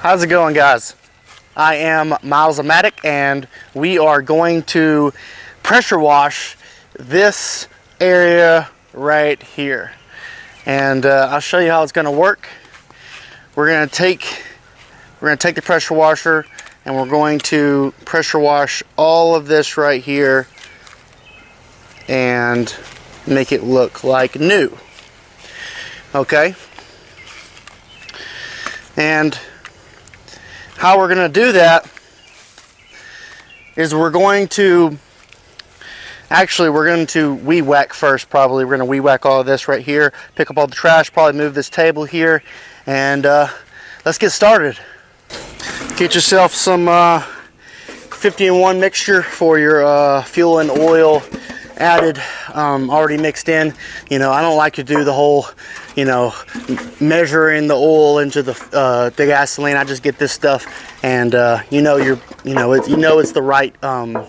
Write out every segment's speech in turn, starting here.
How's it going, guys? I am Mylesomatic, and we are going to pressure wash this area right here. And uh, I'll show you how it's going to work. We're to take we're going to take the pressure washer and we're going to pressure wash all of this right here and make it look like new. Okay? And how we're going to do that is we're going to actually we're going to wee whack first probably. We're going to wee whack all of this right here pick up all the trash probably move this table here and uh, let's get started. Get yourself some uh, 50 in 1 mixture for your uh, fuel and oil added um, already mixed in. You know I don't like to do the whole you know, measuring the oil into the uh, the gasoline. I just get this stuff, and uh, you know you're you know it, you know it's the right um,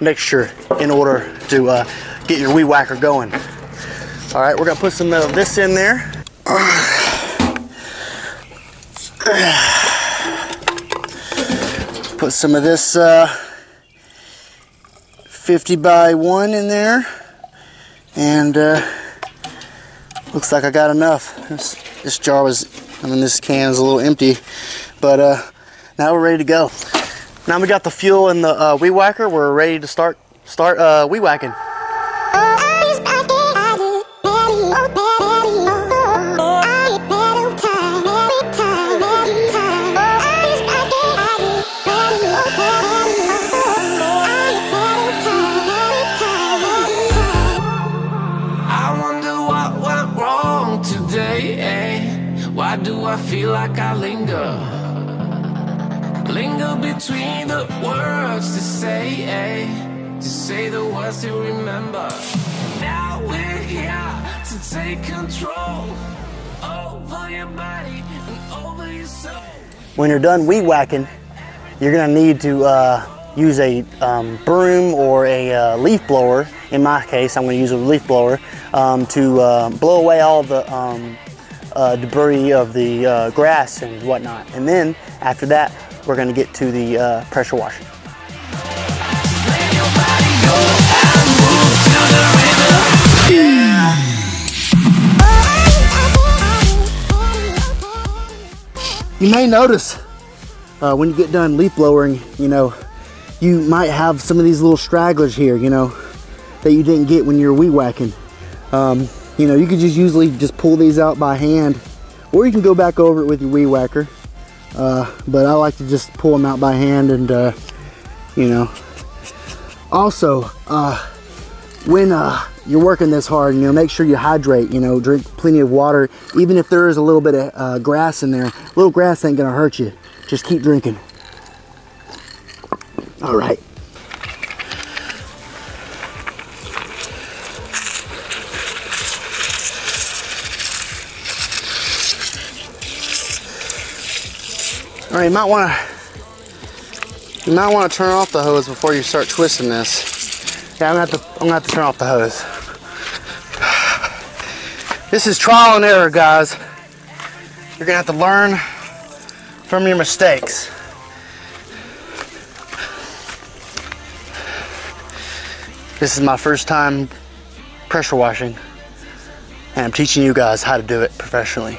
mixture in order to uh, get your weed whacker going. All right, we're gonna put some of this in there. Put some of this uh, 50 by 1 in there and uh, looks like I got enough. This, this, jar was, I mean this can is a little empty, but uh, now we're ready to go. Now we got the fuel and the uh, weed whacker, we're ready to start, start uh, weed whacking. Like I linger Linger between the words to say eh? To say the words to remember Now we're here to take control Over your body and over your soul When you're done weed whacking You're gonna need to uh, use a um, broom or a uh, leaf blower. In my case, I'm to use a leaf blower um, to uh, blow away all the um, uh, debris of the uh, grass and whatnot. And then after that, we're going to get to the uh, pressure washing. You may notice uh, when you get done leaf blowing, you know, you might have some of these little stragglers here, you know, that you didn't get when you were weed whacking. Um, you know, you could just usually just pull these out by hand or you can go back over it with your weed whacker. Uh, but I like to just pull them out by hand and, uh, you know. Also, uh, when uh, you're working this hard, you know, make sure you hydrate, you know, drink plenty of water. Even if there is a little bit of uh, grass in there, little grass ain't gonna hurt you. Just keep drinking. All right. All right, you might want to you might want to turn off the hose before you start twisting this. Yeah, I'm gonna have to I'm gonna have to turn off the hose. This is trial and error, guys. You're gonna have to learn from your mistakes. This is my first time pressure washing, and I'm teaching you guys how to do it professionally.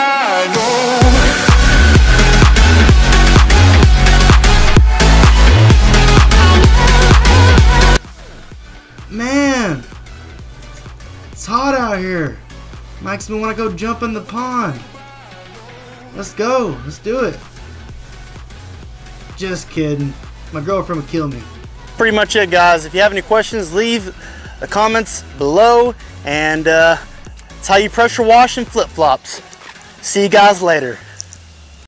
Man, it's hot out here. Makes me want to go jump in the pond. Let's go. Let's do it. Just kidding. My girlfriend would kill me. Pretty much it, guys. If you have any questions, leave the comments below. And uh, it's how you pressure wash and flip flops. See you guys later.